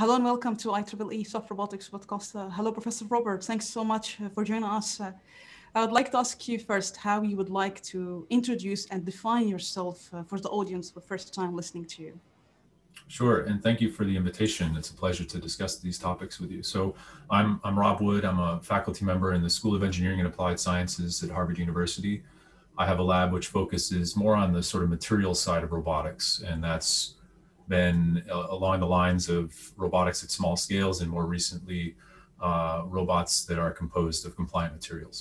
Hello and welcome to IEEE Soft Robotics podcast. Uh, hello, Professor Robert. Thanks so much uh, for joining us. Uh, I would like to ask you first how you would like to introduce and define yourself uh, for the audience for the first time listening to you. Sure, and thank you for the invitation. It's a pleasure to discuss these topics with you. So I'm, I'm Rob Wood. I'm a faculty member in the School of Engineering and Applied Sciences at Harvard University. I have a lab which focuses more on the sort of material side of robotics, and that's been uh, along the lines of robotics at small scales and more recently uh, robots that are composed of compliant materials.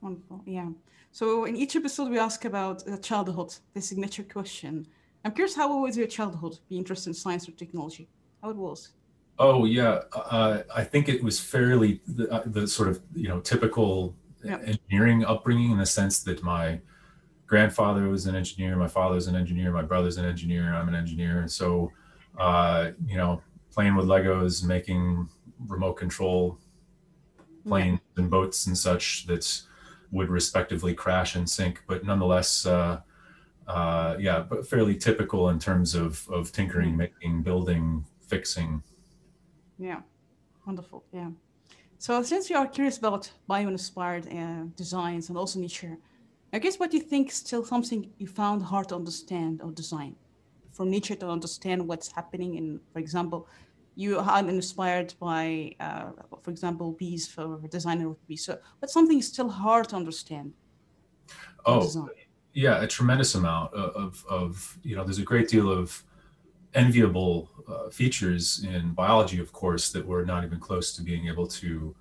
Wonderful, yeah. So in each episode we ask about uh, childhood, the signature question. I'm curious how was your childhood, be interested in science or technology? How it was? Oh yeah, uh, I think it was fairly the, uh, the, sort of you know typical yep. engineering upbringing in the sense that my grandfather was an engineer, my father's an engineer, my brother's an engineer, I'm an engineer. And so, uh, you know, playing with Legos, making remote control planes and boats and such that would respectively crash and sink, but nonetheless, uh, uh, yeah, but fairly typical in terms of, of tinkering, mm-hmm. making, building, fixing. Yeah, wonderful. Yeah. So since you are curious about bio-inspired uh, designs and also nature, I guess what you think is still something you found hard to understand or design from nature to understand what's happening in, for example, you are inspired by, uh, for example, bees for designer with bees. So what's something is still hard to understand? Oh, yeah, a tremendous amount of, of, you know, there's a great deal of enviable uh, features in biology, of course, that we're not even close to being able to,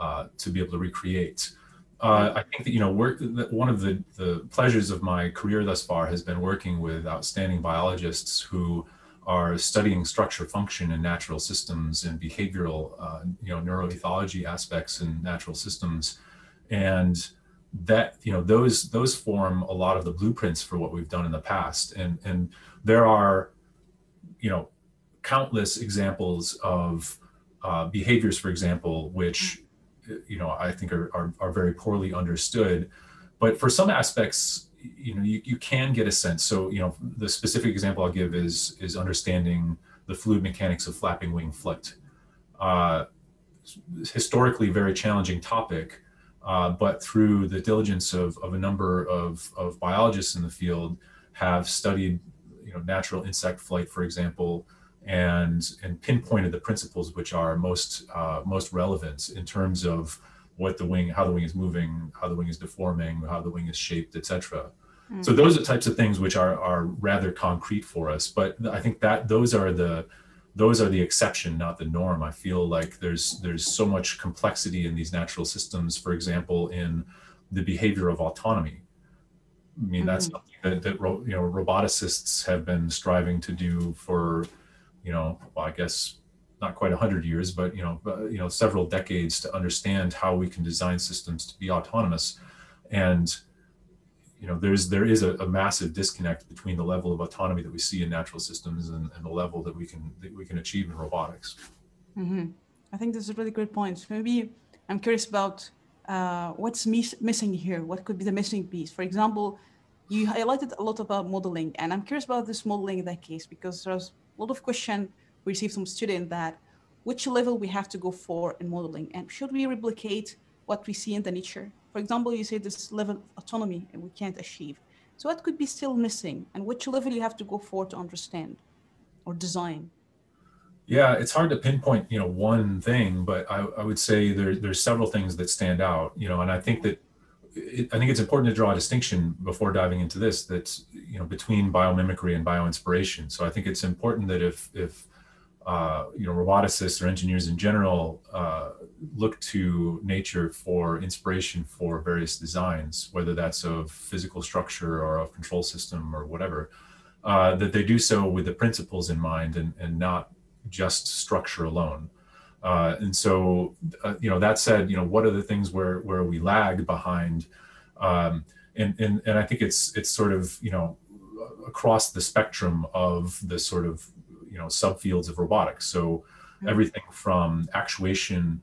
uh, to be able to recreate. Uh, I think that you know work. That one of the the pleasures of my career thus far has been working with outstanding biologists who are studying structure, function, in natural systems and behavioral, uh, you know, neuroethology aspects in natural systems, and that you know those those form a lot of the blueprints for what we've done in the past. And and there are, you know, countless examples of uh, behaviors, for example, which you know, I think are, are, are very poorly understood. But for some aspects, you know, you, you can get a sense. So, you know, the specific example I'll give is, is understanding the fluid mechanics of flapping wing flight. Uh, historically very challenging topic, uh, but through the diligence of, of a number of, of biologists in the field have studied, you know, natural insect flight, for example, and and pinpointed the principles which are most uh, most relevant in terms of what the wing, how the wing is moving, how the wing is deforming, how the wing is shaped, etc. Mm-hmm. So those are types of things which are are rather concrete for us. But I think that those are the those are the exception, not the norm. I feel like there's there's so much complexity in these natural systems. For example, in the behavior of autonomy. I mean, mm-hmm. that's something that, that you know roboticists have been striving to do for you know, well, I guess not quite 100 years, but you know, you know, several decades to understand how we can design systems to be autonomous. And you know, there's there is a, a massive disconnect between the level of autonomy that we see in natural systems and, and the level that we can that we can achieve in robotics. Mm-hmm. I think this is a really great point. Maybe I'm curious about uh, what's miss- missing here. What could be the missing piece? For example, you highlighted a lot about modeling, and I'm curious about this modeling in that case because there's lot of question we received from students that which level we have to go for in modeling and should we replicate what we see in the nature? For example, you say this level of autonomy and we can't achieve. So what could be still missing and which level you have to go for to understand or design? Yeah, it's hard to pinpoint, you know, one thing, but I, I would say there, there's several things that stand out, you know, and I think that it, I think it's important to draw a distinction before diving into this that's you know between biomimicry and bioinspiration. So I think it's important that if if uh, you know roboticists or engineers in general uh, look to nature for inspiration for various designs, whether that's of physical structure or of control system or whatever, uh, that they do so with the principles in mind and, and not just structure alone. Uh, and so, uh, you know, that said, you know, what are the things where where we lag behind? Um, and and and I think it's it's sort of you know across the spectrum of the sort of you know subfields of robotics. So mm-hmm. everything from actuation,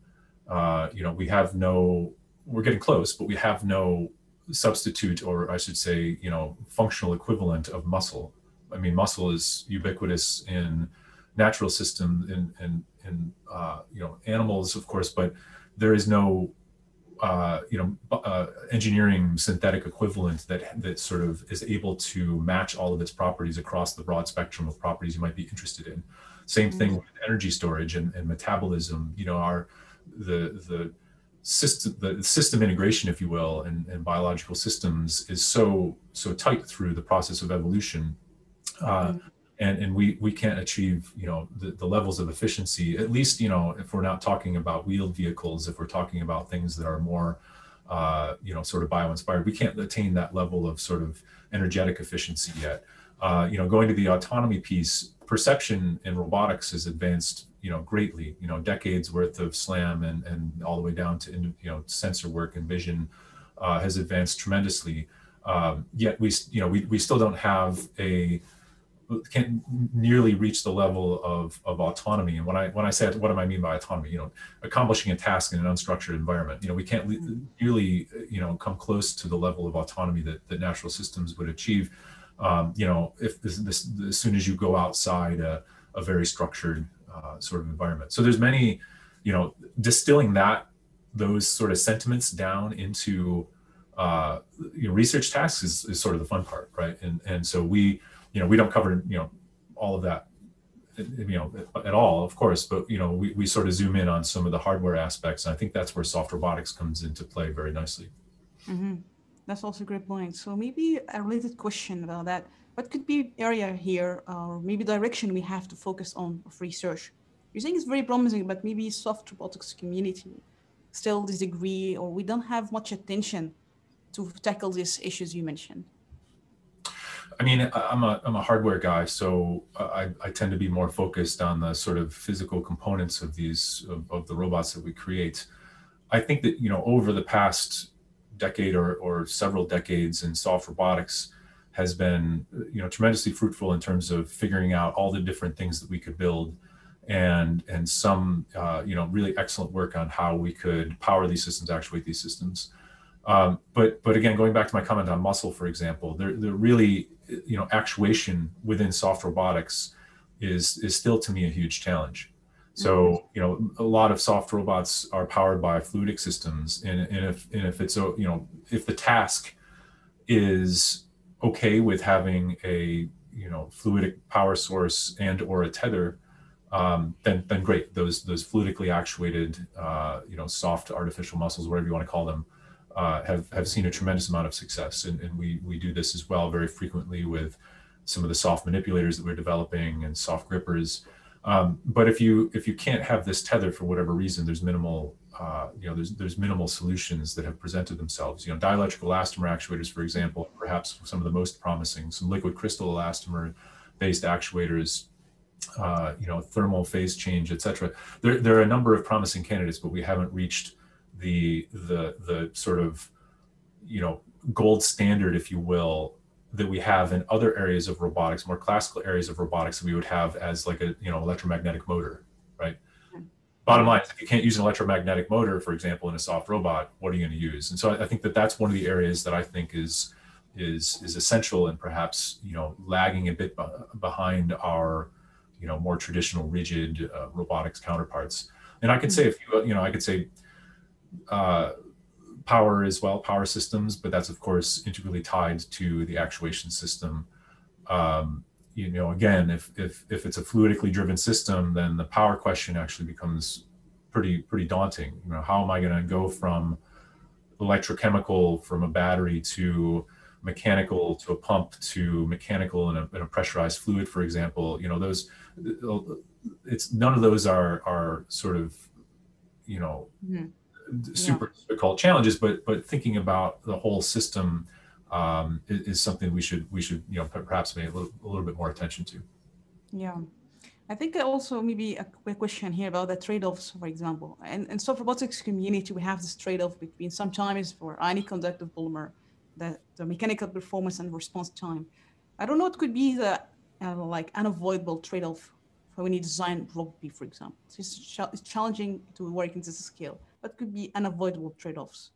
uh, you know, we have no, we're getting close, but we have no substitute, or I should say, you know, functional equivalent of muscle. I mean, muscle is ubiquitous in natural system and, in, in uh, you know animals, of course, but there is no uh, you know uh, engineering synthetic equivalent that that sort of is able to match all of its properties across the broad spectrum of properties you might be interested in. Same thing mm-hmm. with energy storage and, and metabolism. You know, our the the system the system integration if you will and, and biological systems is so so tight through the process of evolution uh, mm-hmm. And and we we can't achieve you know the, the levels of efficiency at least you know if we're not talking about wheeled vehicles if we're talking about things that are more uh, you know sort of bio-inspired we can't attain that level of sort of energetic efficiency yet. Uh, you know going to the autonomy piece perception in robotics has advanced you know greatly you know decades worth of slam and and all the way down to you know sensor work and vision uh, has advanced tremendously. Um, yet we you know we, we still don't have a can't nearly reach the level of, of autonomy. And when i when i say what do i mean by autonomy? You know accomplishing a task in an unstructured environment. You know we can't nearly you know come close to the level of autonomy that, that natural systems would achieve. Um, you know if this, this as soon as you go outside a, a very structured uh, sort of environment. So there's many, you know, distilling that those sort of sentiments down into uh, you know research tasks is, is sort of the fun part, right? And and so we, you know, we don't cover you know all of that you know at all of course but you know we, we sort of zoom in on some of the hardware aspects and i think that's where soft robotics comes into play very nicely mm-hmm. that's also a great point so maybe a related question about that what could be area here or maybe direction we have to focus on of research? You're saying it's very promising, but maybe soft robotics community still disagree or we don't have much attention to tackle these issues you mentioned. I mean, I'm a, I'm a hardware guy, so I, I tend to be more focused on the sort of physical components of these, of, of the robots that we create. I think that, you know, over the past decade or, or several decades in soft robotics, has been you know tremendously fruitful in terms of figuring out all the different things that we could build and and some uh, you know really excellent work on how we could power these systems actuate these systems um, but but again going back to my comment on muscle for example there there really you know actuation within soft robotics is is still to me a huge challenge so mm-hmm. you know a lot of soft robots are powered by fluidic systems and, and if and if it's a you know if the task is okay with having a you know fluidic power source and or a tether, um, then then great. Those those fluidically actuated uh, you know soft artificial muscles, whatever you want to call them, uh, have have seen a tremendous amount of success, and, and we we do this as well very frequently with some of the soft manipulators that we're developing and soft grippers. Um, but if you if you can't have this tether for whatever reason, there's minimal uh, you know, there's there's minimal solutions that have presented themselves. You know, dielectric elastomer actuators, for example, perhaps some of the most promising. Some liquid crystal elastomer-based actuators, uh, you know, thermal phase change, etc. There there are a number of promising candidates, but we haven't reached the the the sort of you know gold standard, if you will, that we have in other areas of robotics, more classical areas of robotics that we would have as like a you know electromagnetic motor, right? bottom line if you can't use an electromagnetic motor for example in a soft robot what are you going to use? And so I, think that that's one of the areas that i think is is is essential and perhaps you know lagging a bit behind our you know more traditional rigid uh, robotics counterparts. And i could say if you you know i could say uh, power as well power systems but that's of course integrally tied to the actuation system um, you know, again, if if if it's a fluidically driven system, then the power question actually becomes pretty pretty daunting. You know, how am I going to go from electrochemical from a battery to mechanical to a pump to mechanical in a, in a pressurized fluid, for example? You know, those it's none of those are are sort of you know mm-hmm. Super yeah. difficult challenges, but but thinking about the whole system um, is, is, something we should we should you know perhaps pay a little, a little bit more attention to. Yeah. I think also maybe a quick question here about the trade-offs, for example. And in soft robotics community, we have this trade-off between sometimes for any conductive polymer, the, the mechanical performance and response time. I don't know what could be the uh, like unavoidable trade-off when you design RoboBee, for example. It's, ch- it's challenging to work in this scale. What could be unavoidable trade-offs?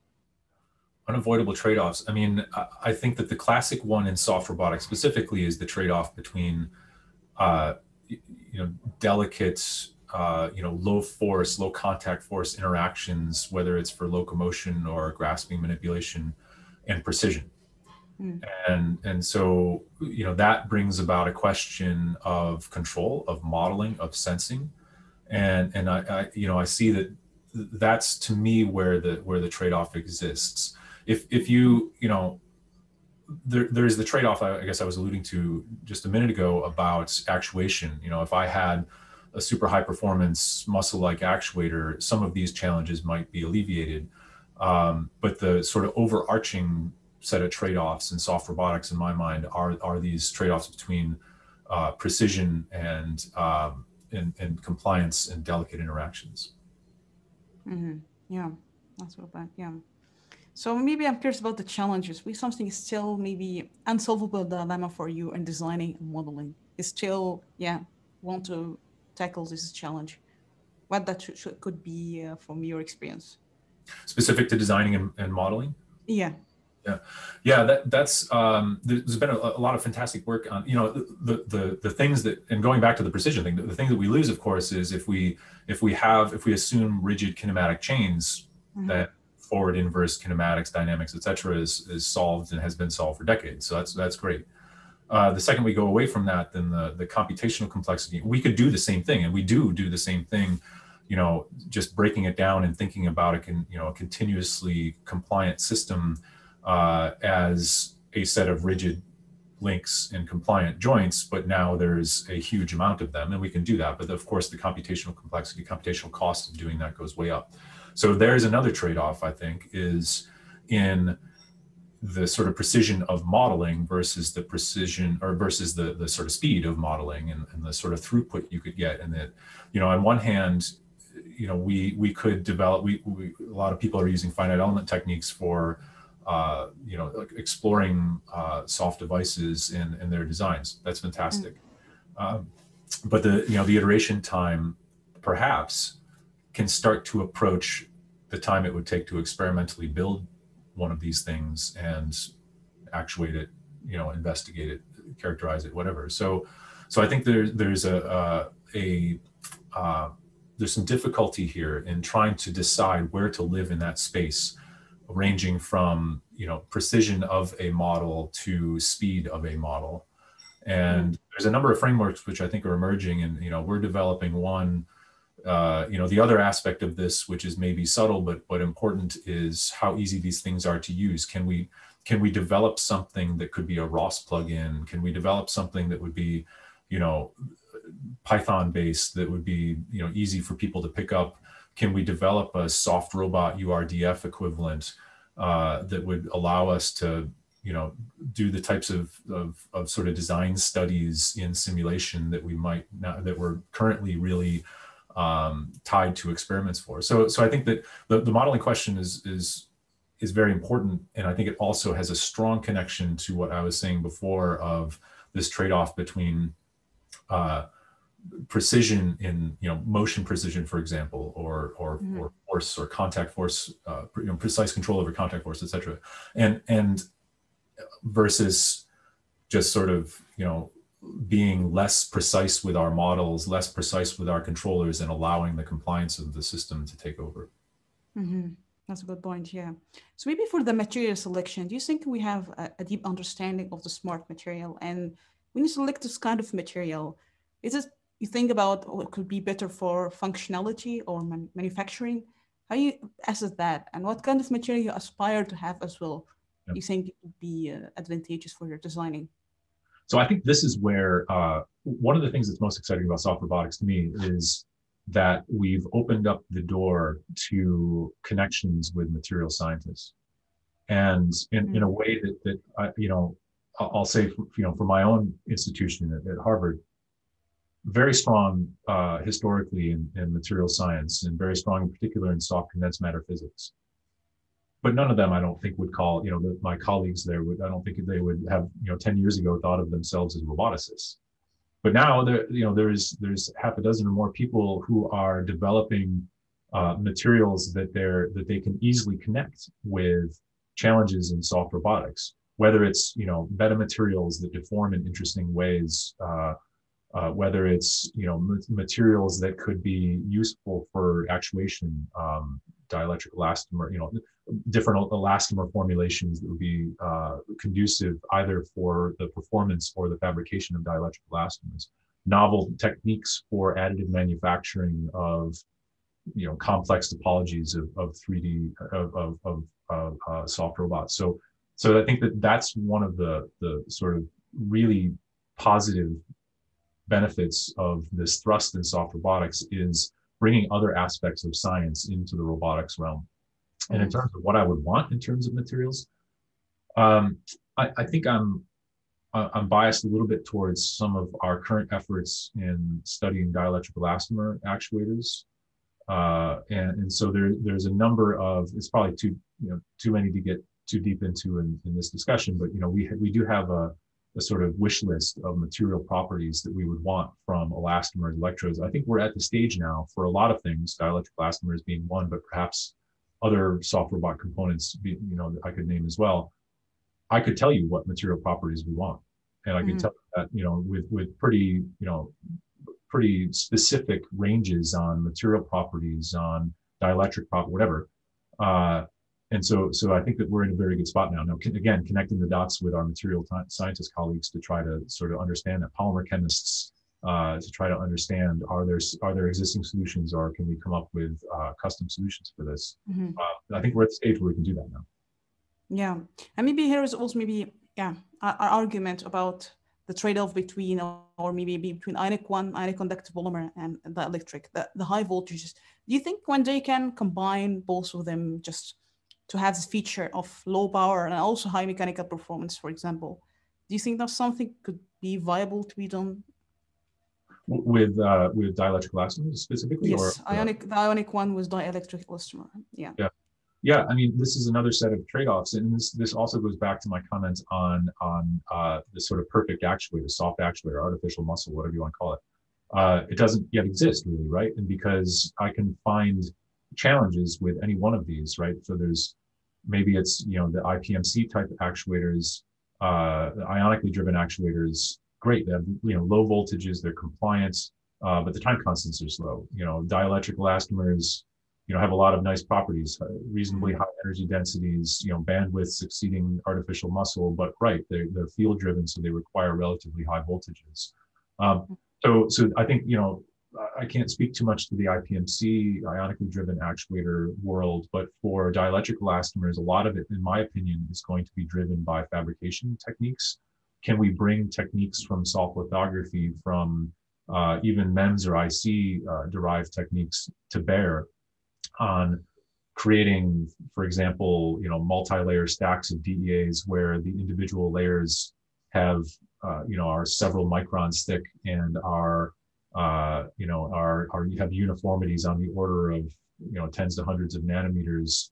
unavoidable trade-offs. I mean, I think that the classic one in soft robotics specifically is the trade-off between, uh, you know delicate uh, you know low force low contact force interactions whether it's for locomotion or grasping manipulation and precision mm. and and so you know that brings about a question of control of modeling of sensing and and I, I you know i see that that's to me where the where the trade-off exists. If if you you know there, there's the trade-off I, I guess i was alluding to just a minute ago about actuation. You know if i had a super high performance muscle like actuator some of these challenges might be alleviated. Um, but the sort of overarching set of trade-offs in soft robotics in my mind are are these trade-offs between uh, precision and, um, and and compliance and delicate interactions Mm-hmm. Yeah, that's what bad. Yeah. So maybe I'm curious about the challenges. We something is still maybe unsolvable dilemma for you in designing and modeling. Is still yeah want to tackle this challenge. What that should, should, could be uh, from your experience. Specific to designing and, and modeling. Yeah. Yeah, yeah. That that's um, there's been a, a, lot of fantastic work on you know the the the things that and going back to the precision thing. The, the thing that we lose, of course, is if we if we have if we assume rigid kinematic chains mm-hmm. that forward inverse kinematics, dynamics, etc., is is solved and has been solved for decades. So that's that's great. Uh, the second we go away from that, then the the computational complexity. We could do the same thing, and we do do the same thing you know just breaking it down and thinking about a can you know a continuously compliant system uh, as a set of rigid links and compliant joints, but now there's a huge amount of them, and we can do that. But of course, the computational complexity, computational cost of doing that goes way up. So there's another trade-off, I think, is in the sort of precision of modeling versus the precision or versus the the sort of speed of modeling and, and the sort of throughput you could get. And that, you know, on one hand, you know, we we could develop. We, we a lot of people are using finite element techniques for uh, you know, exploring uh, soft devices in, in their designs. That's fantastic. Mm. Um, but the, you know, the iteration time perhaps can start to approach the time it would take to experimentally build one of these things and actuate it, you know, investigate it, characterize it, whatever. So, so I think there's there's a a, a uh, there's some difficulty here in trying to decide where to live in that space ranging from you know precision of a model to speed of a model. And mm-hmm. there's a number of frameworks which i think are emerging and you know we're developing one uh, you know the other aspect of this which is maybe subtle but but important is how easy these things are to use. Can we can we develop something that could be a ROS plugin? Can we develop something that would be you know python based that would be you know easy for people to pick up can we develop a soft robot URDF equivalent uh, that would allow us to you know do the types of, of, of sort of design studies in simulation that we might not that we're currently really um, tied to experiments for? So so i think that the, the modeling question is is is very important and i think it also has a strong connection to what i was saying before of this trade-off between uh, precision in you know motion precision for example or or, mm-hmm. or force or contact force uh, you know, precise control over contact force etc and and versus just sort of you know being less precise with our models less precise with our controllers and allowing the compliance of the system to take over mm-hmm. that's a good point yeah so maybe for the material selection do you think we have a, a deep understanding of the smart material and when you select this kind of material is it you think about what could be better for functionality or man manufacturing, how you assess that and what kind of material you aspire to have as well, yep. you think it would be uh, advantageous for your designing? So I think this is where uh, one of the things that's most exciting about soft robotics to me is that we've opened up the door to connections with material scientists. And in, mm -hmm. in a way that, that I, you know, I'll say, for, you know, for my own institution at, at Harvard, very strong uh, historically in, in material science and very strong in particular in soft condensed matter physics. But none of them, I don't think, would call, you know, the, my colleagues there would, I don't think they would have, you know, 10 years ago thought of themselves as roboticists. But now there, you know, there's, there's half a dozen or more people who are developing uh, materials that they're, that they can easily connect with challenges in soft robotics, whether it's, you know, metamaterials that deform in interesting ways, uh, uh, whether it's you know materials that could be useful for actuation, um, dielectric elastomer, you know, different elastomer formulations that would be uh, conducive either for the performance or the fabrication of dielectric elastomers. Novel techniques for additive manufacturing of you know complex topologies of, of 3D of, of, of, uh, soft robots. So so I think that that's one of the the sort of really positive benefits of this thrust in soft robotics is bringing other aspects of science into the robotics realm. And in mm. terms of what I would want in terms of materials, um, I, I, think I'm I'm biased a little bit towards some of our current efforts in studying dielectric elastomer actuators. Uh, and, and so there, there's a number of, it's probably too, you know, too many to get too deep into in, in this discussion, but, you know, we, we do have a, a sort of wish list of material properties that we would want from elastomers, electrodes. I think we're at the stage now for a lot of things, dielectric elastomers being one, but perhaps other soft robot components, be, you know, I could name as well. I could tell you what material properties we want, and I mm-hmm. could tell that, you know, with with pretty, you know, pretty specific ranges on material properties, on dielectric prop, whatever. Uh, and so, so I think that we're in a very good spot now. Now, again, connecting the dots with our material scientist colleagues to try to sort of understand that polymer chemists uh, to try to understand are there are there existing solutions or can we come up with uh, custom solutions for this? Mm-hmm. Uh, I think we're at the stage where we can do that now. Yeah, and maybe here is also maybe yeah our, our argument about the trade-off between or maybe between ionic one ionic conductive polymer and dielectric the, the high voltages do you think one day can combine both of them just to have this feature of low power and also high mechanical performance, for example. Do you think that something could be viable to be done? With uh, with dielectric elastomers specifically, yes, or, ionic the ionic one was dielectric elastomer. Yeah. Yeah. Yeah, I mean, this is another set of trade-offs, and this this also goes back to my comments on on uh, the sort of perfect actuator, the soft actuator, artificial muscle, whatever you want to call it. Uh, it doesn't yet exist, really, right? And because I can find challenges with any one of these, right? So there's maybe it's you know the IPMC type actuators, uh, ionically driven actuators. Great, they have you know low voltages, they're compliant, uh, but the time constants are slow. You know, dielectric elastomers, you know, have a lot of nice properties, uh, reasonably mm-hmm. high energy densities, you know, bandwidths exceeding artificial muscle, but right, they're, they're field driven, so they require relatively high voltages. Um, mm-hmm. so, so I think, you know, I can't speak too much to the IPMC, ionically driven actuator world, but for dielectric elastomers, a lot of it, in my opinion, is going to be driven by fabrication techniques. Can we bring techniques from soft lithography, from uh, even MEMS or IC uh, derived techniques to bear on creating, for example, you know, multi-layer stacks of DEAs where the individual layers have, uh, you know, are several microns thick and are uh, you know, are, are you have uniformities on the order of, you know, tens to hundreds of nanometers.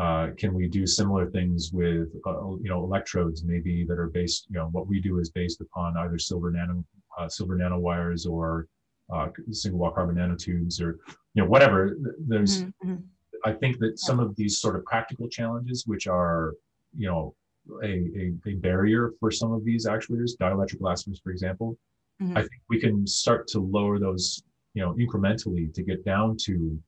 Uh, can we do similar things with, uh, you know, electrodes maybe that are based, you know, what we do is based upon either silver nano, uh, silver nanowires or uh, single wall carbon nanotubes or, you know, whatever. There's, mm-hmm. mm-hmm. I think that some of these sort of practical challenges, which are, you know, a, a, a barrier for some of these actuators, dielectric elastomers, for example, Mm-hmm. I think we can start to lower those, you know, incrementally to get down to, you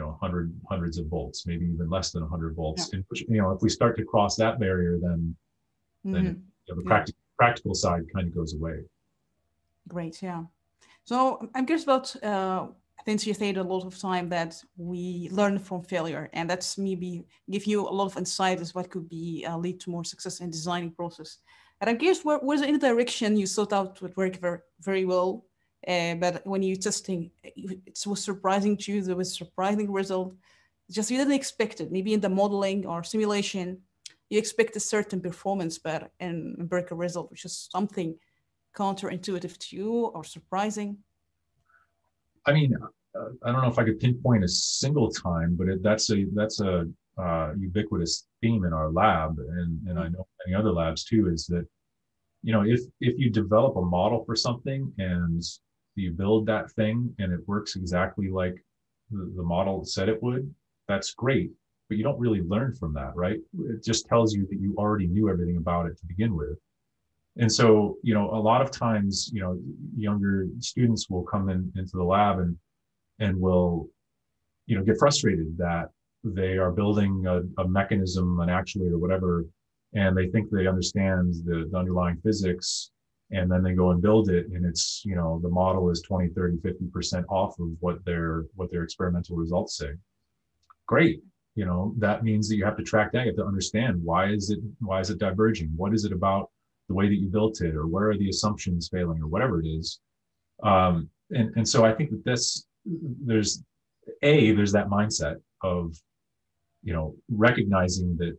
know, hundred hundreds of volts, maybe even less than hundred volts. Yeah. And you know, if we start to cross that barrier, then mm-hmm. then you know, the yeah. practical practical side kind of goes away. Great, yeah. So I'm curious about uh, since you said a lot of time that we learn from failure, and that's maybe give you a lot of insight as what could be uh, lead to more success in designing process. And I guess where, was in the direction you thought out would work very, very well. Uh, but when you're testing, it was surprising to you. There was surprising result. Just you didn't expect it. Maybe in the modeling or simulation, you expect a certain performance, but in a result, which is something counterintuitive to you or surprising. I mean, uh, I don't know if I could pinpoint a single time, but it, that's a that's a uh, ubiquitous theme in our lab, and, and I know many other labs too, is that you know if if you develop a model for something and you build that thing and it works exactly like the, the model said it would, that's great. But you don't really learn from that, right? It just tells you that you already knew everything about it to begin with. and so you know a lot of times you know younger students will come in into the lab and and will you know get frustrated that they are building a, a mechanism an actuator whatever and they think they understand the, the underlying physics and then they go and build it and it's you know the model is 20 30 50% off of what their what their experimental results say. Great. You know that means that you have to track that you have to understand why is it why is it diverging? What is it about the way that you built it or where are the assumptions failing or whatever it is? Um, and and so i think that this there's a there's that mindset of you know recognizing that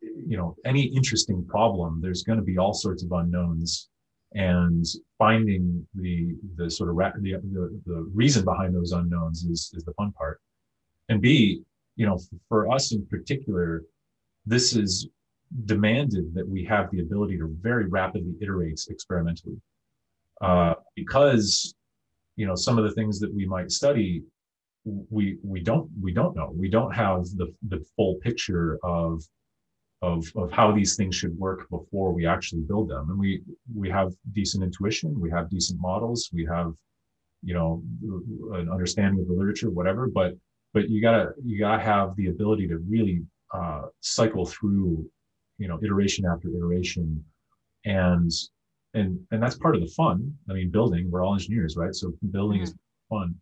you know any interesting problem there's going to be all sorts of unknowns. And finding the the sort of ra- the, the, the reason behind those unknowns is is the fun part. And b you know for us in particular this is demanded that we have the ability to very rapidly iterate experimentally. Uh, because you know some of the things that we might study we we don't we don't know. We don't have the the full picture of of of how these things should work before we actually build them. And we we have decent intuition we have decent models we have you know an understanding of the literature whatever but but you gotta you gotta have the ability to really uh, cycle through you know iteration after iteration. And and and that's part of the fun. I mean building we're all engineers right? So building mm-hmm. is fun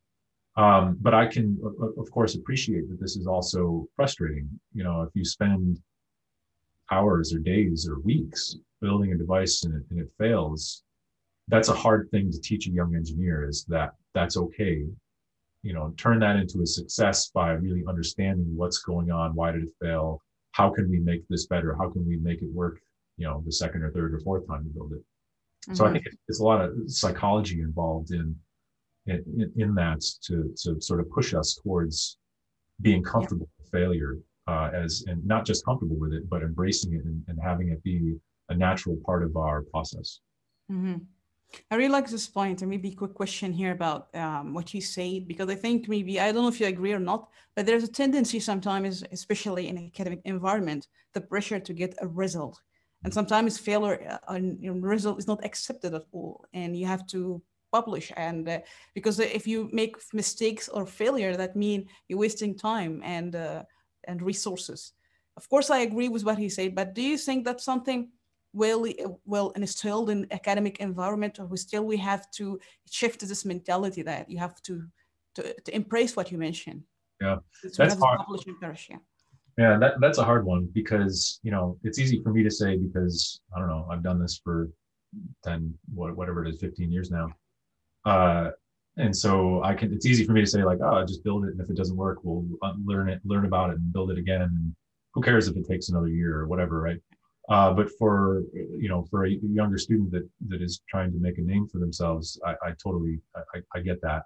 um, but i can of course appreciate that this is also frustrating you know if you spend hours or days or weeks building a device and it, and it fails that's a hard thing to teach a young engineer is that that's okay you know turn that into a success by really understanding what's going on why did it fail how can we make this better how can we make it work you know the second or third or fourth time you build it mm-hmm. so i mm-hmm. think it's a lot of psychology involved in in, in that to to sort of push us towards being comfortable yeah. with failure uh, as and not just comfortable with it, but embracing it and, and having it be a natural part of our process. Mm-hmm. I really like this point, and maybe a quick question here about um, what you said, because I think maybe I don't know if you agree or not, but there's a tendency sometimes, especially in academic environment, the pressure to get a result, and sometimes failure uh, and result is not accepted at all, and you have to publish and uh, because if you make mistakes or failure that mean you're wasting time and uh, and resources. Of course, I agree with what he said, but do you think that's something well, well instilled in academic environment, or we still we have to shift this mentality that you have to to, to embrace what you mentioned? Yeah, that's hard. Yeah. yeah, that, that's a hard one because you know it's easy for me to say because I don't know I've done this for ten whatever it is, fifteen years now. Uh, and so i can it's easy for me to say like oh just build it. And if it doesn't work we'll uh, learn it learn about it and build it again. And who cares if it takes another year or whatever right? Uh, but for you know for a younger student that that is trying to make a name for themselves i, I totally I, I, get that.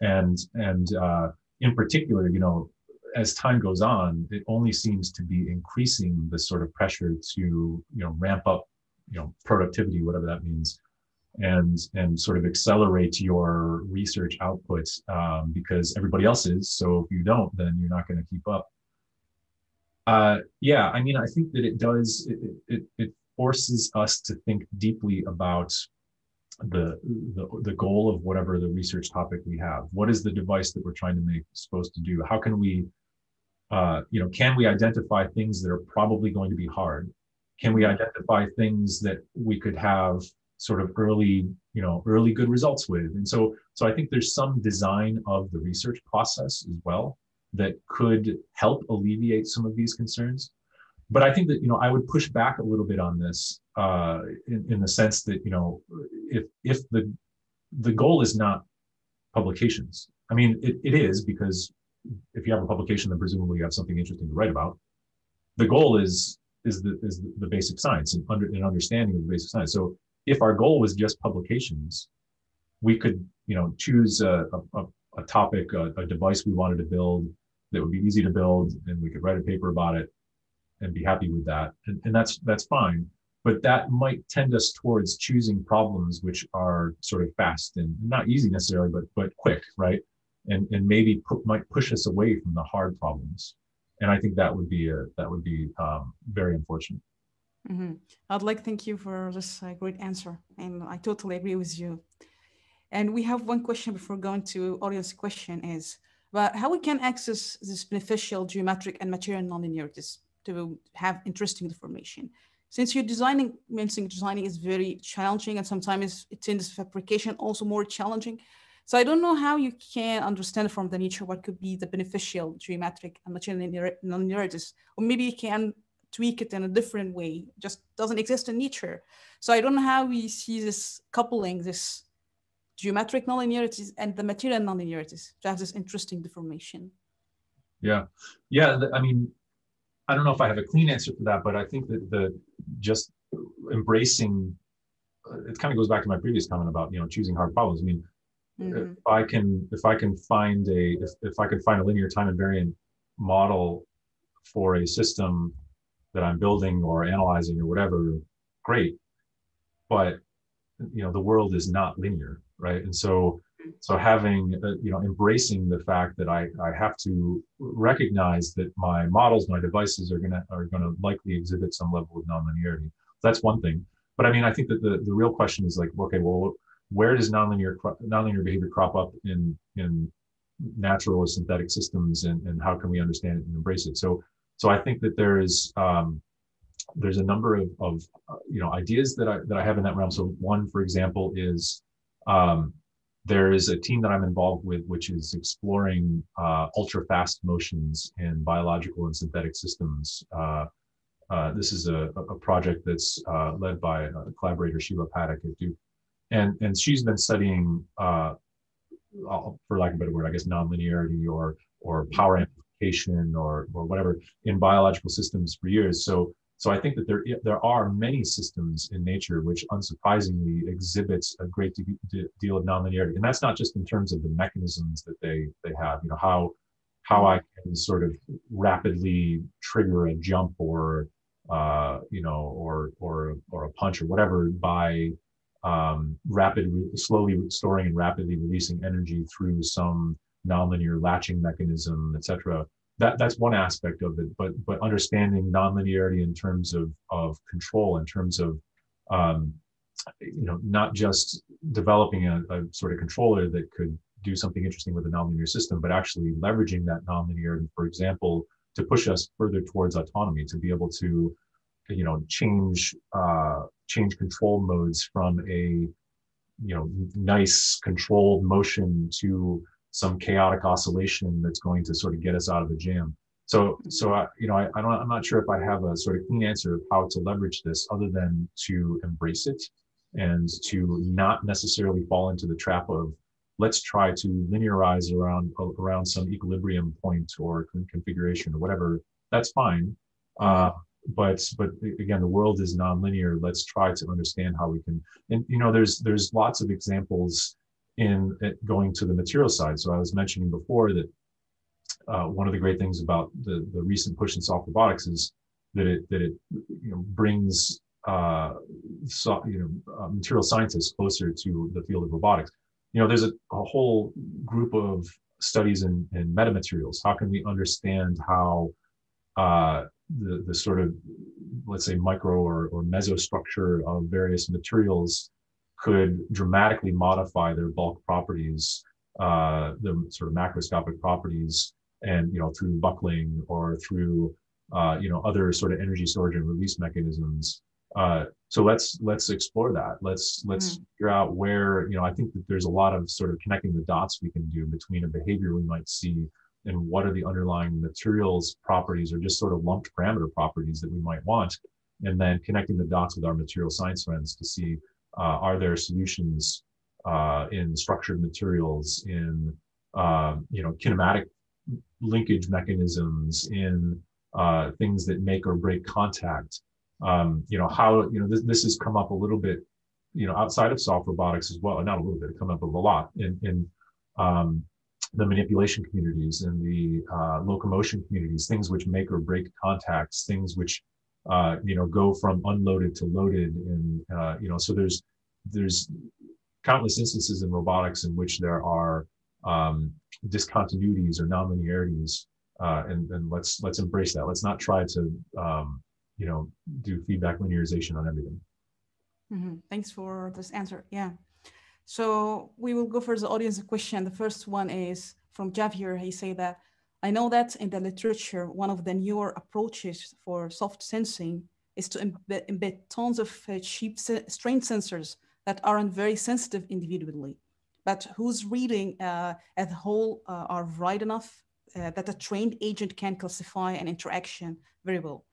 And and uh, in particular you know as time goes on it only seems to be increasing the sort of pressure to you know ramp up you know productivity whatever that means and and sort of accelerate your research output um, because everybody else is. So if you don't, then you're not going to keep up. Uh, yeah, I mean, I think that it does. It, it, it forces us to think deeply about the, the the goal of whatever the research topic we have. What is the device that we're trying to make supposed to do? How can we, uh, you know, can we identify things that are probably going to be hard? Can we identify things that we could have sort of early, you know, early good results with. And so, so I think there's some design of the research process as well that could help alleviate some of these concerns. But I think that you know I would push back a little bit on this uh, in, in the sense that you know if if the the goal is not publications. I mean, it, it is because if you have a publication, then presumably you have something interesting to write about. The goal is is the is the basic science and under an understanding of the basic science. So if our goal was just publications, we could, you know, choose a, a, a topic, a, a, device we wanted to build that would be easy to build, and we could write a paper about it and be happy with that, and, and that's that's fine. But that might tend us towards choosing problems which are sort of fast and not easy necessarily, but but quick, right? And and maybe put, might push us away from the hard problems. And I think that would be a that would be um, very unfortunate. Mm-hmm. I'd like to thank you for this uh, great answer, and I totally agree with you. And we have one question before going to audience question is about how we can access this beneficial geometric and material nonlinearities to have interesting information. Since you're designing, mentioning designing is very challenging and sometimes it tends fabrication also more challenging. So I don't know how you can understand from the nature what could be the beneficial geometric and material nonlinearities, or maybe you can tweak it in a different way, just doesn't exist in nature. So I don't know how we see this coupling, this geometric nonlinearities and the material nonlinearities to have this interesting deformation. Yeah, yeah. I mean, I don't know if I have a clean answer for that, but I think that the just embracing it kind of goes back to my previous comment about you know choosing hard problems. I mean, mm-hmm. if I can if I can find a if, if I can find a linear time invariant model for a system that I'm building or analyzing or whatever, great. But you know the world is not linear, right? And so so having uh, you know embracing the fact that I, I have to recognize that my models my devices are gonna are gonna likely exhibit some level of nonlinearity that's one thing but i mean i think that the, the real question is like okay well where does nonlinear nonlinear behavior crop up in in natural or synthetic systems and, and how can we understand it and embrace it so so i think that there is um, there's a number of, of uh, you know ideas that i that i have in that realm so one for example is um, there is a team that I'm involved with, which is exploring uh, ultra fast motions in biological and synthetic systems. Uh, uh, this is a, a project that's uh, led by a collaborator, Sheila Patek at Duke. And, and she's been studying, uh, for lack of a better word, I guess, nonlinearity or, or power or, or whatever in biological systems for years. So so I think that there there are many systems in nature which, unsurprisingly, exhibits a great de- deal of nonlinearity, and that's not just in terms of the mechanisms that they they have. You know how how I can sort of rapidly trigger a jump or uh, you know or or or a punch or whatever by um, rapid slowly storing and rapidly releasing energy through some nonlinear latching mechanism, etc that that's one aspect of it but but understanding nonlinearity in terms of of control in terms of um, you know not just developing a, a, sort of controller that could do something interesting with a nonlinear system but actually leveraging that nonlinearity for example to push us further towards autonomy to be able to you know change uh, change control modes from a you know nice controlled motion to some chaotic oscillation that's going to sort of get us out of the jam. So, so I, you know, I, I don't, I'm not sure if I have a sort of clean answer of how to leverage this other than to embrace it and to not necessarily fall into the trap of let's try to linearize around around some equilibrium point or configuration or whatever. That's fine. Uh, but but again, the world is nonlinear. Let's try to understand how we can. And you know, there's there's lots of examples in going to the material side. So I was mentioning before that uh, one of the great things about the, the recent push in soft robotics is that it that it you know brings uh, so, you know uh, material scientists closer to the field of robotics. You know, there's a, a whole group of studies in, in metamaterials. How can we understand how uh, the the sort of let's say micro or, or mesostructure of various materials could dramatically modify their bulk properties, uh, the sort of macroscopic properties, and you know through buckling or through uh, you know other sort of energy storage and release mechanisms. Uh, so let's let's explore that. Let's let's mm. figure out where you know I think that there's a lot of sort of connecting the dots we can do between a behavior we might see and what are the underlying materials properties or just sort of lumped parameter properties that we might want, and then connecting the dots with our material science friends to see are there solutions uh, in structured materials, in uh, you know kinematic linkage mechanisms, in uh, things that make or break contact? Um, you know how you know this, this has come up a little bit, you know, outside of soft robotics as well. Not a little bit, it come up a lot in in um, the manipulation communities and the uh, locomotion communities, things which make or break contacts, things which uh, you know go from unloaded to loaded. And uh, you know so there's there's countless instances in robotics in which there are um, discontinuities or nonlinearities uh, and, and let's let's embrace that. Let's not try to um, you know do feedback linearization on everything. Mm-hmm. thanks for this answer. Yeah. So we will go for the audience question. The first one is from javier. He say that i know that in the literature one of the newer approaches for soft sensing is to embed, embed tons of uh, cheap strain sensors that aren't very sensitive individually but whose reading uh, as a whole uh, are right enough uh, that a trained agent can classify an interaction very well.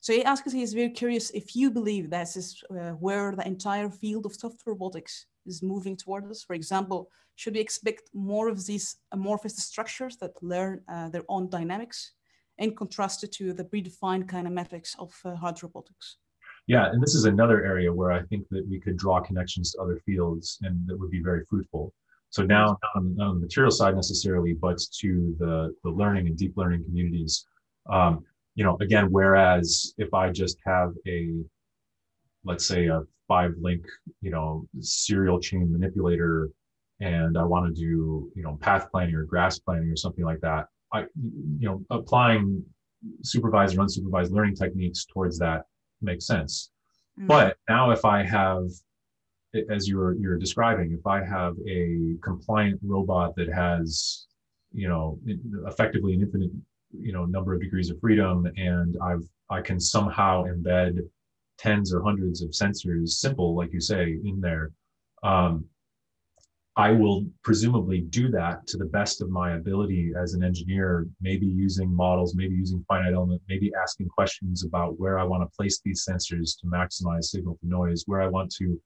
So he asks, he is very curious if you believe this is uh, where the entire field of soft robotics is moving towards. Us? For example, should we expect more of these amorphous structures that learn uh, their own dynamics in contrast to the predefined kinematics of uh, hard robotics? Yeah, and this is another area where I think that we could draw connections to other fields and that would be very fruitful. So now, not on, not on, the material side necessarily, but to the, the learning and deep learning communities. Um, you know, again, whereas if I just have a, let's say a five link, you know, serial chain manipulator, and I want to do, you know, path planning or graph planning or something like that, I, you know, applying supervised or unsupervised learning techniques towards that makes sense. Mm-hmm. But now if I have as you're you're describing, if I have a compliant robot that has, you know, effectively an infinite, you know, number of degrees of freedom, and I've I can somehow embed tens or hundreds of sensors, simple like you say, in there. Um, I will presumably do that to the best of my ability as an engineer, maybe using models, maybe using finite element, maybe asking questions about where I want to place these sensors to maximize signal to noise, where I want to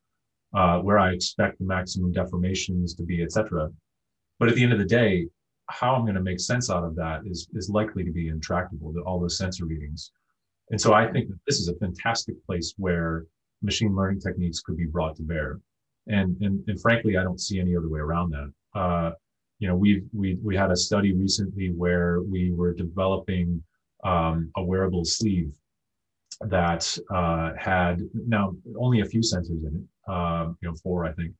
uh, where I expect the maximum deformations to be, et cetera. But at the end of the day, how I'm going to make sense out of that is, is likely to be intractable to all those sensor readings. And so I think that this is a fantastic place where machine learning techniques could be brought to bear. And, and, and frankly, I don't see any other way around that. Uh, you know, we we we had a study recently where we were developing um, a wearable sleeve that uh, had now only a few sensors in it, uh, you know, four I think,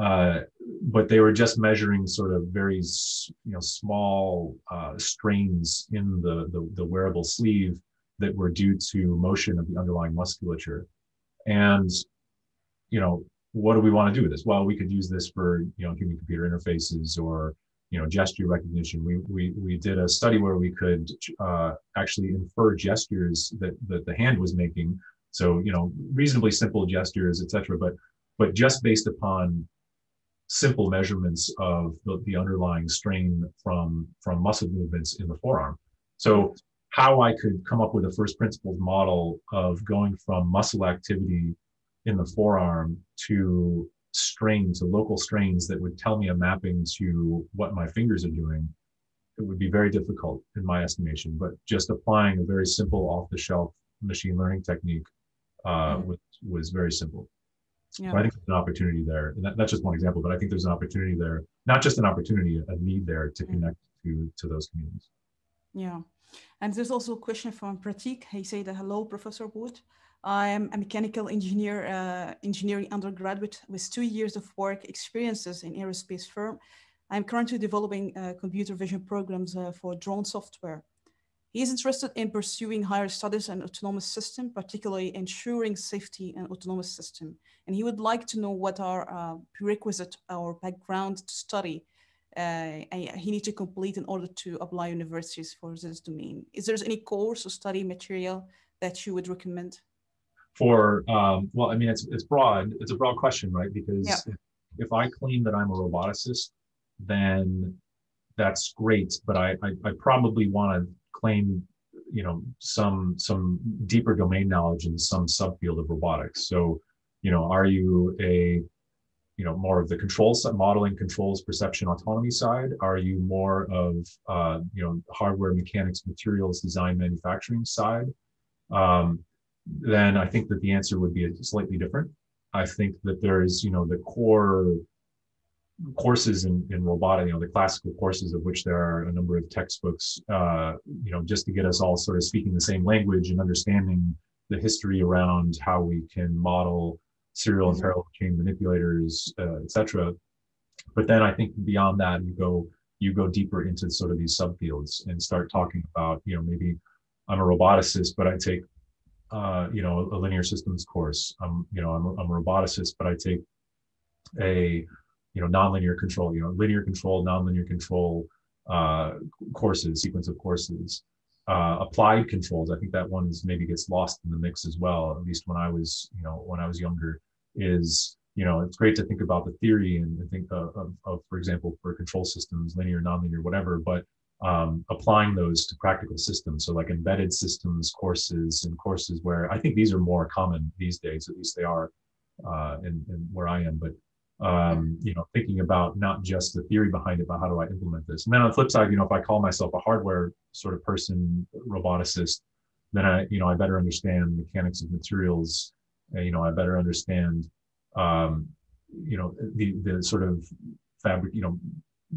uh, but they were just measuring sort of very you know small uh, strains in the, the, the wearable sleeve that were due to motion of the underlying musculature, and you know what do we want to do with this? Well, we could use this for you know human computer interfaces or you know gesture recognition. We we, we did a study where we could uh, actually infer gestures that, that the hand was making. So you know reasonably simple gestures etc but but just based upon simple measurements of the, the underlying strain from from muscle movements in the forearm. So how i could come up with a first principles model of going from muscle activity in the forearm to strains, the local strains that would tell me a mapping to what my fingers are doing, it would be very difficult in my estimation. But just applying a very simple off the shelf machine learning technique uh, mm. was, was very simple. Yeah. So I think there's an opportunity there. And that, that's just one example, but I think there's an opportunity there, not just an opportunity, a need there to mm. connect to, to those communities. Yeah. And there's also a question from Pratik. He said, hello, Professor Wood. I'm a mechanical engineer, uh, engineering undergraduate with two years of work experiences in aerospace firm. I'm currently developing uh, computer vision programs uh, for drone software. He is interested in pursuing higher studies in autonomous system, particularly ensuring safety in autonomous system. And he would like to know what are uh, prerequisite or background to study he needs to complete in order to apply universities for this domain. Is there any course or study material that you would recommend? for um, well i mean it's it's broad it's a broad question right because yeah. if, if, i claim that i'm a roboticist then that's great but i i, I probably want to claim you know some some deeper domain knowledge in some subfield of robotics so you know are you a you know more of the controls modeling controls perception autonomy side are you more of uh, you know hardware mechanics materials design manufacturing side um, then I think that the answer would be slightly different. I think that there is, you know, the core courses in, in robotics, you know, the classical courses of which there are a number of textbooks, uh, you know, just to get us all sort of speaking the same language and understanding the history around how we can model serial and mm-hmm. parallel chain manipulators, uh, etc. But then I think beyond that, you go you go deeper into sort of these subfields and start talking about, you know, maybe I'm a roboticist, but I take uh, you know, a linear systems course. I'm, you know, I'm, I'm a roboticist, but I take a, you know, nonlinear control, you know, linear control, nonlinear control uh, courses, sequence of courses. Uh, applied controls, I think that one is maybe gets lost in the mix as well. At least when I was, you know, when I was younger, is you know, it's great to think about the theory and, think of, of, of, for example, for control systems, linear, nonlinear, whatever, but um, applying those to practical systems. So like embedded systems courses and courses where I think these are more common these days, at least they are uh, in, in where I am, but um, you know, thinking about not just the theory behind it, but how do I implement this? And then on the flip side, you know, if I call myself a hardware sort of person, roboticist, then I, you know, I better understand mechanics of materials. You know, I better understand, um, you know, the the sort of fabric, you know,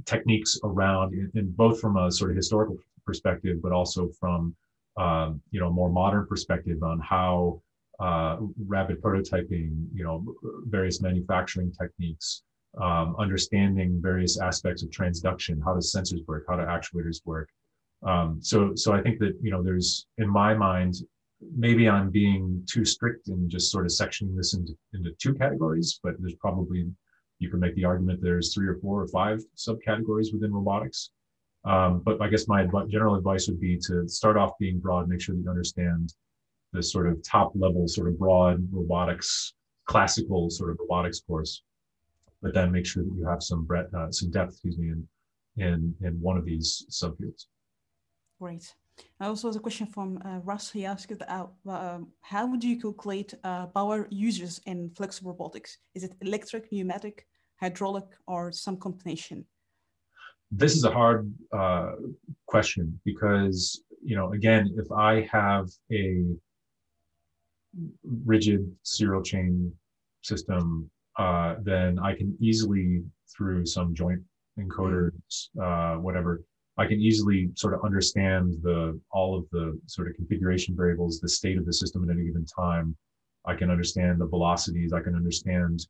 techniques around, and both from a sort of historical perspective, but also from, um, you know, more modern perspective on how uh, rapid prototyping, you know, various manufacturing techniques, um, understanding various aspects of transduction, how does sensors work, how do actuators work. Um, so, so I think that you know, there's in my mind, maybe I'm being too strict in just sort of sectioning this into into two categories, but there's probably you can make the argument there's three or four or five subcategories within robotics. Um, but I guess my general advice would be to start off being broad, make sure that you understand the sort of top level, sort of broad robotics, classical sort of robotics course, but then make sure that you have some breadth, uh, some depth, excuse me, in, in, in one of these subfields. Great. I also have a question from uh, Russ. He asked, uh, um, how would you calculate uh, power uses in flexible robotics? Is it electric, pneumatic, hydraulic, or some combination? This is a hard uh, question because, you know, again, if I have a rigid serial chain system, uh, then I can easily, through some joint encoders, uh, whatever, I can easily sort of understand the all of the sort of configuration variables, the state of the system at any given time. I can understand the velocities. I can understand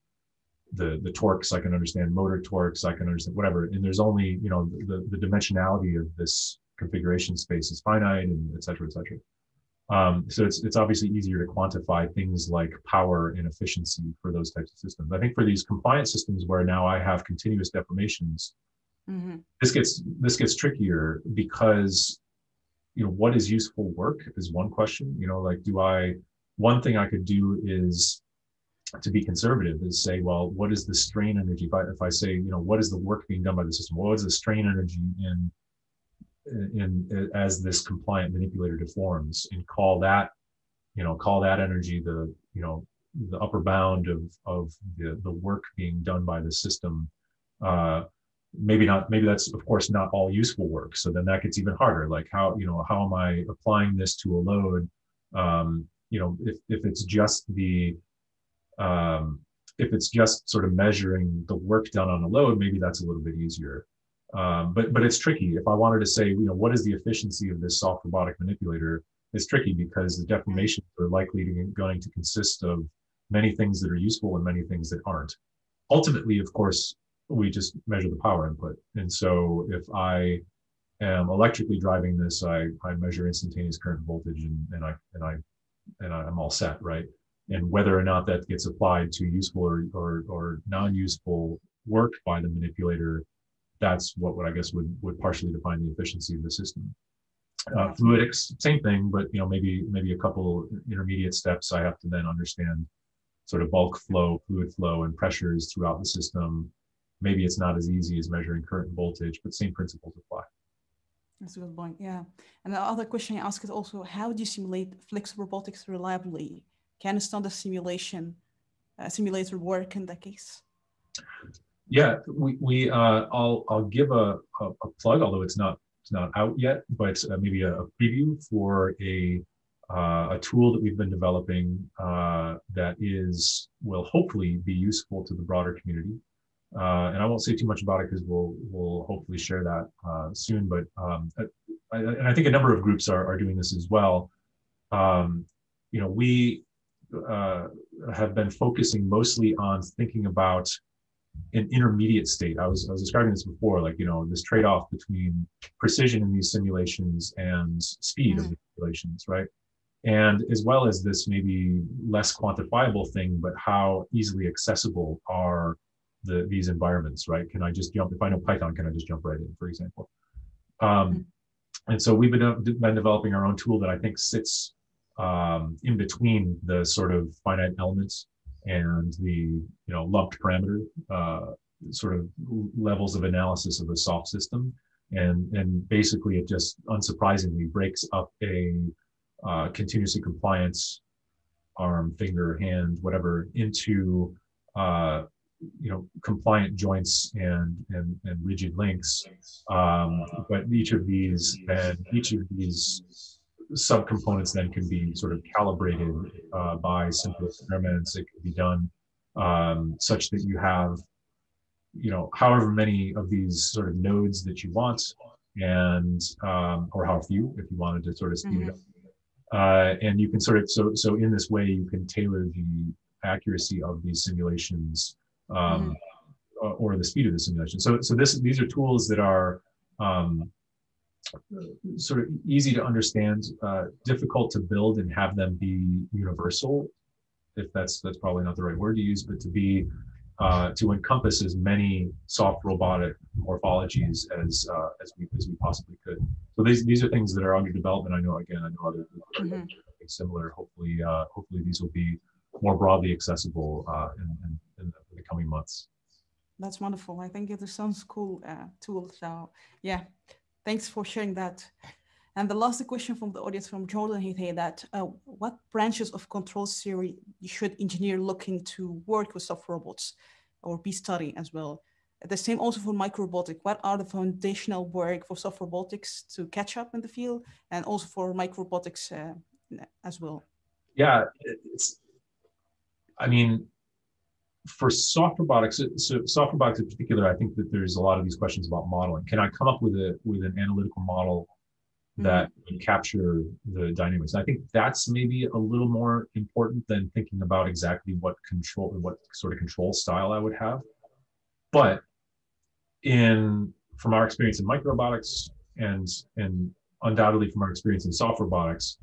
the the torques. I can understand motor torques. I can understand whatever. And there's only you know the the dimensionality of this configuration space is finite, and et cetera, et cetera. Um, so it's it's obviously easier to quantify things like power and efficiency for those types of systems. I think for these compliance systems where now I have continuous deformations, mm-hmm. this gets this gets trickier because you know what is useful work is one question. You know, like do I one thing I could do is to be conservative is say, well, what is the strain energy? If I if I say, you know, what is the work being done by the system? What is the strain energy in in as this compliant manipulator deforms and call that you know call that energy the you know the upper bound of of the, the work being done by the system uh maybe not maybe that's of course not all useful work. So then that gets even harder. Like how you know how am i applying this to a load? Um you know if, if it's just the um if it's just sort of measuring the work done on a load maybe that's a little bit easier um, but but it's tricky. If I wanted to say, you know, what is the efficiency of this soft robotic manipulator? It's tricky because the deformations are likely to, going to consist of many things that are useful and many things that aren't. Ultimately, of course, we just measure the power input. And so if I am electrically driving this, I, I measure instantaneous current voltage and, and I and I and I'm all set, right? And whether or not that gets applied to useful or or, or non-useful work by the manipulator that's what, what I guess would, would partially define the efficiency of the system. Uh, fluidics, same thing, but you know maybe maybe a couple intermediate steps. I have to then understand sort of bulk flow, fluid flow, and pressures throughout the system. Maybe it's not as easy as measuring current and voltage, but same principles apply. That's a good point. Yeah. And the other question I ask is also how do you simulate flexible robotics reliably? Can a standard simulation uh, simulator work in that case? Yeah, we, we uh, I'll I'll give a, a, a, plug, although it's not it's not out yet, but uh, maybe a, a, preview for a uh, a tool that we've been developing uh, that is will hopefully be useful to the broader community. Uh, and I won't say too much about it because we'll we'll hopefully share that uh, soon. But um, I, and I think a number of groups are are doing this as well. Um, you know, we have been focusing mostly on thinking about an intermediate state. I was I was describing this before, like you know this trade-off between precision in these simulations and speed mm-hmm. of the simulations, right? and as well as this maybe less quantifiable thing, but how easily accessible are the these environments, right? Can I just jump, if I know Python, can I just jump right in, for example? Um, mm-hmm. and so we've been, been developing our own tool that I think sits um, in between the sort of finite elements and the you know lumped parameter uh, sort of levels of analysis of a soft system. And and basically it just unsurprisingly breaks up a uh, continuously compliance arm finger hand whatever into uh, you know compliant joints and and, and rigid links. Um, but each of these and each of these subcomponents then can be sort of calibrated uh, by simple experiments. It can be done um, such that you have, you know, however many of these sort of nodes that you want, and um, or how few if you wanted to sort of speed mm-hmm. it up. Uh, and you can sort of so so in this way you can tailor the accuracy of these simulations um, mm-hmm. or the speed of the simulation. So so this these are tools that are um, sort of easy to understand, uh, difficult to build and have them be universal, if that's that's probably not the right word to use, but to be uh, to encompass as many soft robotic morphologies as uh, as we as we possibly could. So these these are things that are under development. I know again, I know other mm-hmm. similar. Hopefully, uh, hopefully these will be more broadly accessible uh, in, in, in, the, in, the, coming months. That's wonderful. I think it sounds cool uh, tool. So yeah, Thanks for sharing that. And the last question from the audience from Jordan, he said that uh, what branches of control theory should engineer looking to work with soft robots or be studying as well? The same also for microrobotics. What are the foundational work for soft robotics to catch up in the field and also for microrobotics uh, as well? Yeah, it's, I mean, for soft robotics, so soft robotics in particular, I think that there's a lot of these questions about modeling. Can I come up with a with an analytical model that mm-hmm. capture the dynamics? I think that's maybe a little more important than thinking about exactly what control, what sort of control style I would have. But in from our experience in microrobotics and and undoubtedly from our experience in soft robotics,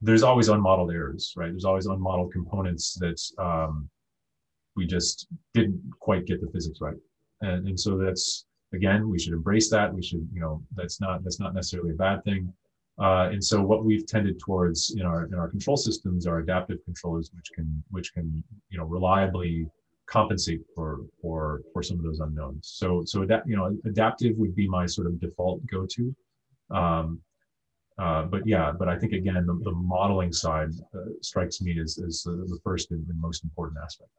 there's always unmodeled errors, right? There's always unmodeled components that um, we just didn't quite get the physics right. And, and so that's, again, we should embrace that. We should, you know, that's not, that's not necessarily a bad thing. Uh, and so what we've tended towards in our, in our control systems are adaptive controllers, which can, which can, you know, reliably compensate for, for, for some of those unknowns. So, so adapt, you know, adaptive would be my sort of default go-to. Um, uh, but yeah, but I think again, the, the modeling side uh, strikes me as, as the first and, and most important aspect.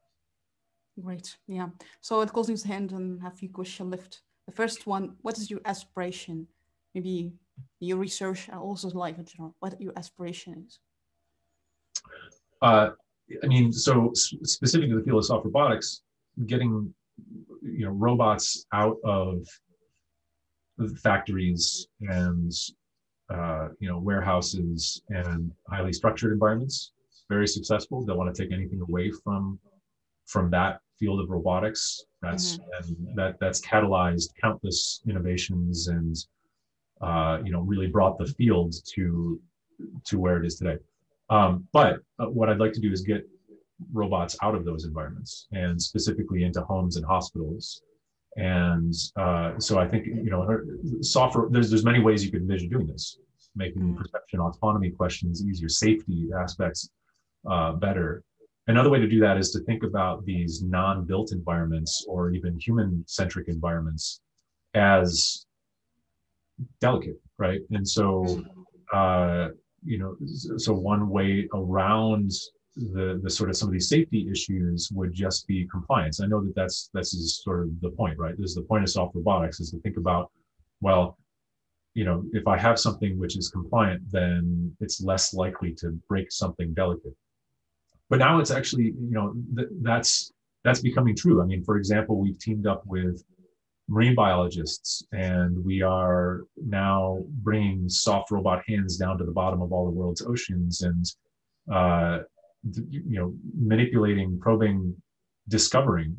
Great. Yeah. So it closing hand and have few questions left. The first one, what is your aspiration? Maybe your research and also life in general, what your aspiration is? Uh, I mean, so specifically the field of soft robotics, getting you know robots out of factories and uh, you know warehouses and highly structured environments very successful. Don't want to take anything away from from that field of robotics. That's mm-hmm. and that that's catalyzed countless innovations and uh, you know really brought the field to to where it is today. Um, but uh, what I'd like to do is get robots out of those environments and specifically into homes and hospitals. And uh, so I think you know software. There's there's many ways you could envision doing this, making mm-hmm. perception autonomy questions easier, safety aspects uh, better. Another way to do that is to think about these non-built environments or even human-centric environments as delicate, right? And so, uh, you know, so one way around the the sort of some of these safety issues would just be compliance. I know that that's this is sort of the point, right? This is the point of soft robotics is to think about, well, you know, if I have something which is compliant, then it's less likely to break something delicate but now it's actually you know th- that's that's becoming true. I mean for example we've teamed up with marine biologists and we are now bringing soft robot hands down to the bottom of all the world's oceans and uh, you know manipulating probing discovering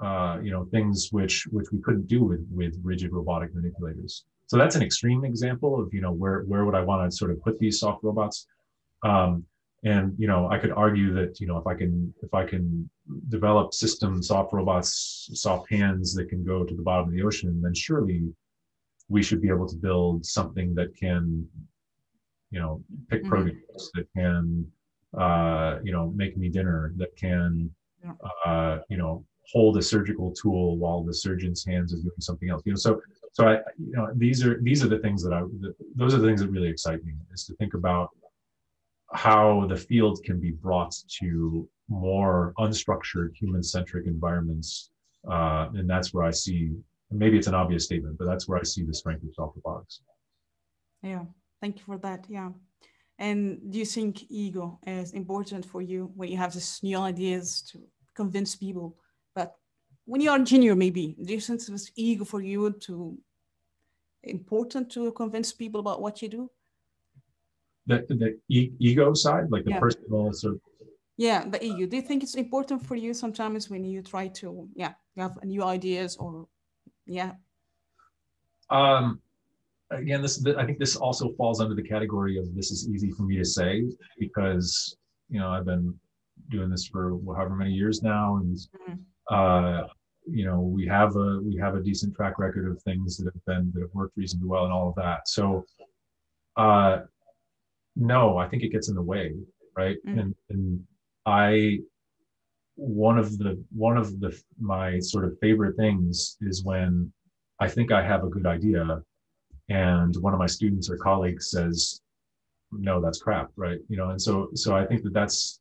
uh, you know things which which we couldn't do with with rigid robotic manipulators. So that's an extreme example of you know where where would i want to sort of put these soft robots? Um, and you know, I could argue that you know if I can if I can develop systems, soft robots, soft hands that can go to the bottom of the ocean, then surely we should be able to build something that can, you know, pick mm-hmm. produce that can, uh, you know, make me dinner that can, uh, you know, hold a surgical tool while the surgeon's hands is doing something else. You know, so so I, you know, these are these are the things that I those are the things that really excite me is to think about how the field can be brought to more unstructured human-centric environments, uh, and that's where I see. Maybe it's an obvious statement, but that's where I see the strength of soft robotics. Yeah, thank you for that. Yeah. And do you think ego is important for you when you have these new ideas to convince people but when you are a junior, maybe do you sense this ego for you to important to convince people about what you do? The the e- ego side, like the yeah. personal sort of. Yeah, the ego. Do you think it's important for you sometimes when you try to yeah have new ideas or yeah? Um, again, this I think this also falls under the category of this is easy for me to say because you know I've been doing this for however many years now and. Mm-hmm uh, you know, we have a we have a decent track record of things that have been that have worked reasonably well and all of that. So, uh, no, I think it gets in the way, right? Mm-hmm. And and I one of the one of the my sort of favorite things is when I think I have a good idea, and one of my students or colleagues says, "No, that's crap," right? You know, and so so I think that that's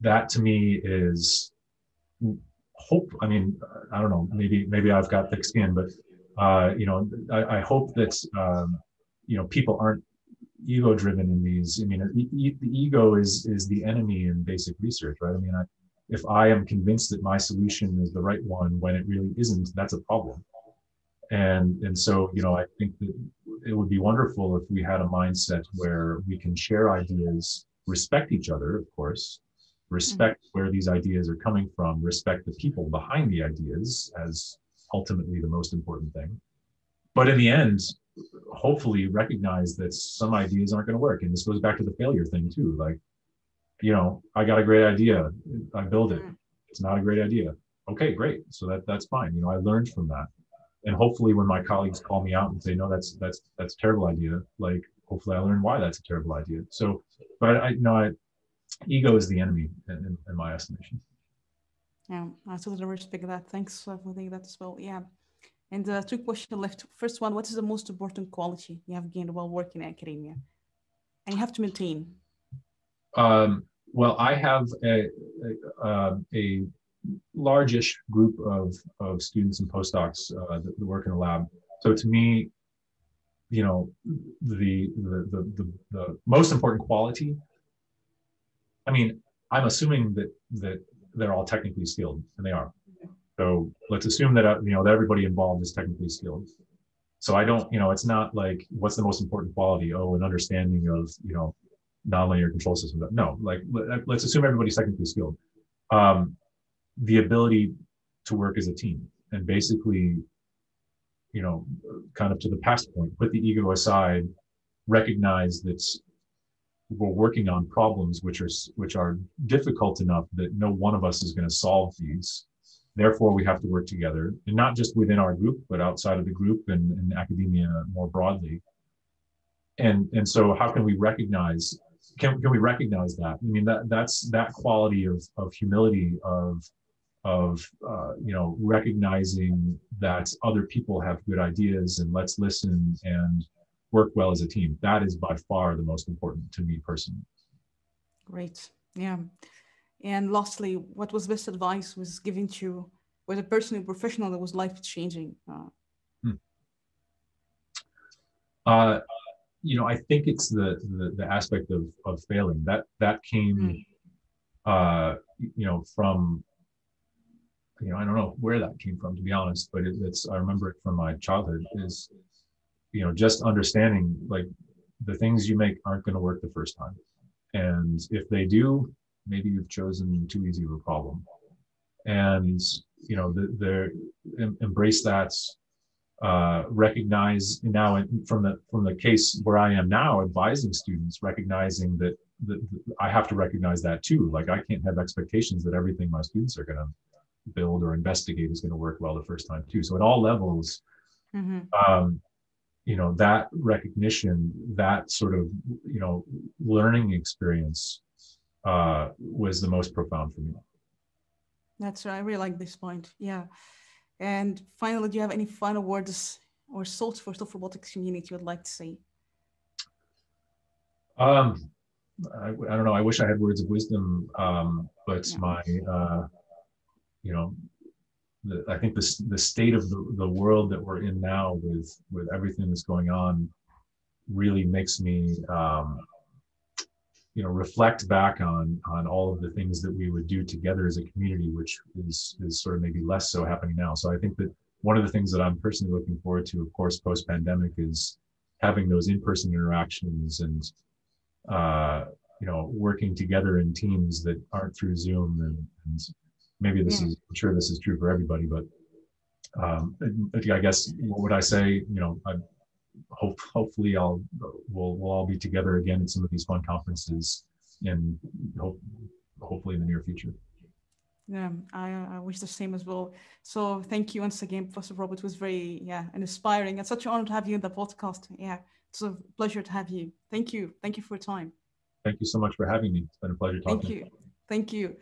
that to me is hope i mean i don't know maybe maybe i've got thick skin but uh, you know I, I hope that um, you know people aren't ego driven in these i mean e- the ego is is the enemy in basic research right i mean I, if i am convinced that my solution is the right one when it really isn't that's a problem and and so you know i think that it would be wonderful if we had a mindset where we can share ideas respect each other of course respect mm-hmm. where these ideas are coming from, respect the people behind the ideas as ultimately the most important thing. But in the end, hopefully recognize that some ideas aren't going to work. And this goes back to the failure thing too. Like, you know, I got a great idea. I build it. Mm-hmm. It's not a great idea. Okay, great. So that that's fine. You know, I learned from that. And hopefully when my colleagues call me out and say, no, that's that's that's a terrible idea, like hopefully I learn why that's a terrible idea. So but I you know I ego is the enemy in, in my estimation. Yeah, I totally respect that. Thanks for thinking that as well. Yeah. And uh, two questions left. First one, what is the most important quality you have gained while working in academia? And you have to maintain. Um, well, I have a, a, um, a largish group of, of students and postdocs uh, that, that work in the lab. So to me, you know, the, the, the, the, the most important quality I mean, I'm assuming that that they're all technically skilled, and they are. So let's assume that uh, you know that everybody involved is technically skilled. So I don't, you know, it's not like what's the most important quality? Oh, an understanding of you know nonlinear control systems. No, like let's assume everybody's technically skilled. Um, the ability to work as a team and basically, you know, kind of to the past point, put the ego aside, recognize that we're working on problems which are which are difficult enough that no one of us is going to solve these therefore we have to work together and not just within our group but outside of the group and, and academia more broadly and and so how can we recognize can, can we recognize that i mean that that's that quality of of humility of of uh, you know recognizing that other people have good ideas and let's listen and work well as a team. That is by far the most important to me personally. Great. Yeah. And lastly, what was best advice was given to was a person, a professional that was life changing? Uh, hmm. uh, you know, I think it's the, the, the aspect of of failing that that came, hmm. uh, you know, from you know, I don't know where that came from to be honest, but it, it's I remember it from my childhood. Is you know just understanding like the things you make aren't going to work the first time and if they do maybe you've chosen too easy of a problem and you know the, the embrace that uh, recognize now from the from the case where I am now advising students, recognizing that, that I have to recognize that too. Like I can't have expectations that everything my students are going to build or investigate is going to work well the first time too. So at all levels, mm-hmm. um, you know that recognition, that sort of you know learning experience uh, was the most profound for me. That's right. I really like this point. Yeah. And finally, do you have any final words or thoughts for the Robotics community you would like to say? Um, I, I, don't know. I wish I had words of wisdom, um, but yeah. my, uh, you know, the, I think the the state of the, the world that we're in now, with with everything that's going on, really makes me um, you know reflect back on on all of the things that we would do together as a community which is is sort of maybe less so happening now so i think that one of the things that i'm personally looking forward to of course post pandemic is having those in-person interactions and uh you know working together in teams that aren't through zoom and, and maybe this yeah. is i'm sure this is true for everybody but um i guess what would i say you know i hope, hopefully I'll we'll we'll all be together again at some of these fun conferences and hope hopefully in the near future. Yeah, I, I wish the same as well. So thank you once again, Professor Robert. It was very yeah inspiring and such an honor to have you in the podcast. Yeah, it's a pleasure to have you. Thank you. Thank you for your time. Thank you so much for having me. It's been a pleasure talking. Thank you. Thank you.